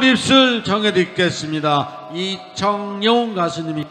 출입술 정해드리겠습니다. 이청용 가수님이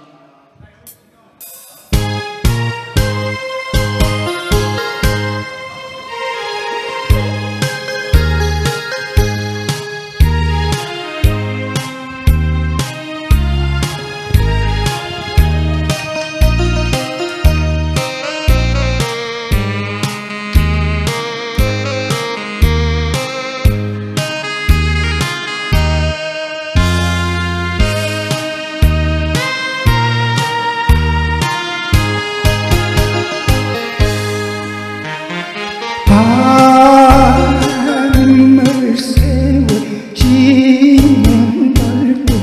밤을 새워 지는 달도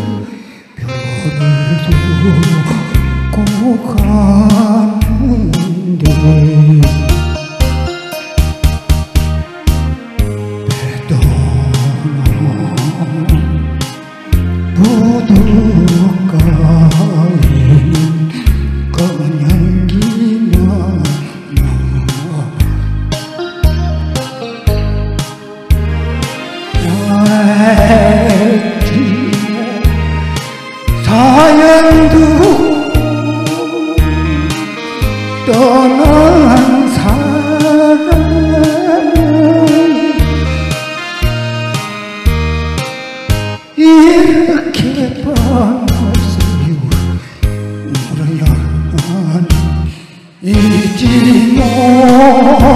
별을 두고 가는 떠난 사람은 이렇게 반갑어요 울어야만 잊지 못